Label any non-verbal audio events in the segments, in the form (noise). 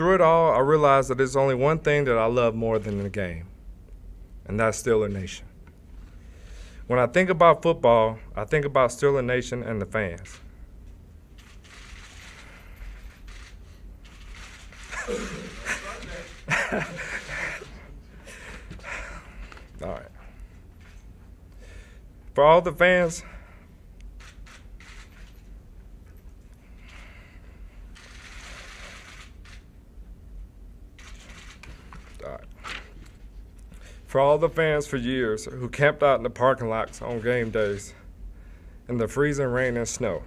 Through it all, I realized that there's only one thing that I love more than the game, and that's Steeler Nation. When I think about football, I think about Steeler Nation and the fans. (laughs) all right. For all the fans, For all the fans for years who camped out in the parking lots on game days in the freezing rain and snow.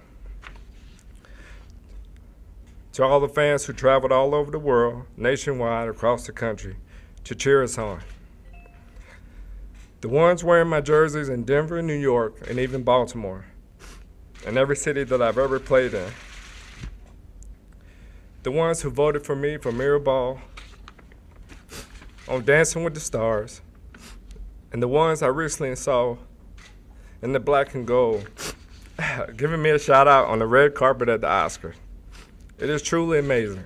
To all the fans who traveled all over the world, nationwide, across the country, to cheer us on. The ones wearing my jerseys in Denver, New York, and even Baltimore, and every city that I've ever played in. The ones who voted for me for Mirror Ball, on Dancing with the Stars, and the ones I recently saw in the black and gold (sighs) giving me a shout out on the red carpet at the Oscars. It is truly amazing.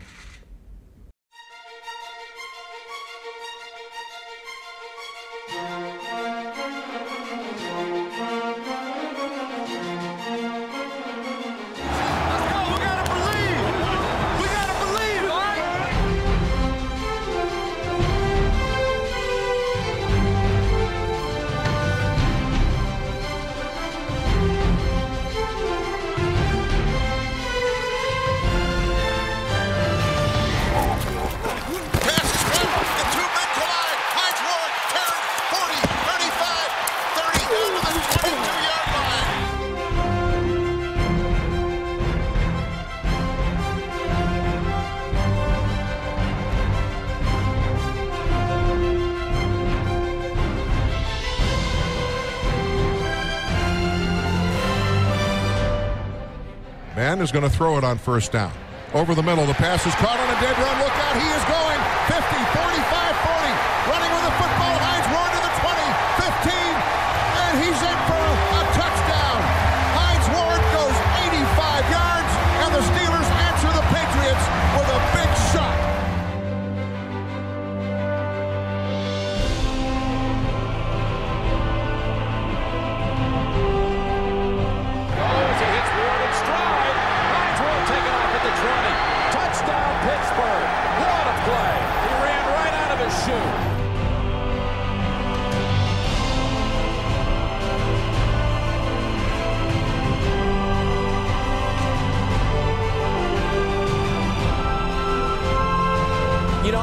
Is going to throw it on first down. Over the middle, the pass is caught on a dead run. Look out, he is going 50,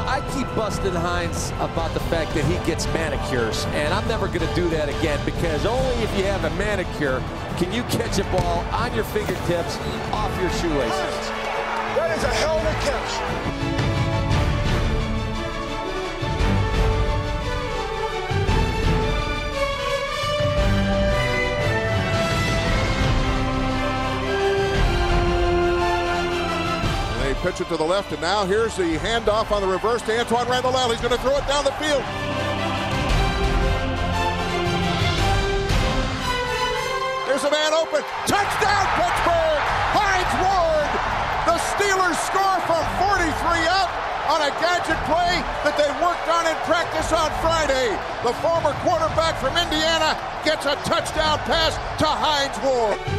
45. busting Hines about the fact that he gets manicures, and I'm never going to do that again because only if you have a manicure can you catch a ball on your fingertips off your shoelaces. That is a hell of a catch. Pitch it to the left, and now here's the handoff on the reverse to Antwaan Randle El. He's going to throw it down the field. There's a man open. Touchdown, Pittsburgh! Hines Ward! The Steelers score from 43 up on a gadget play that they worked on in practice on Friday. The former quarterback from Indiana gets a touchdown pass to Hines Ward.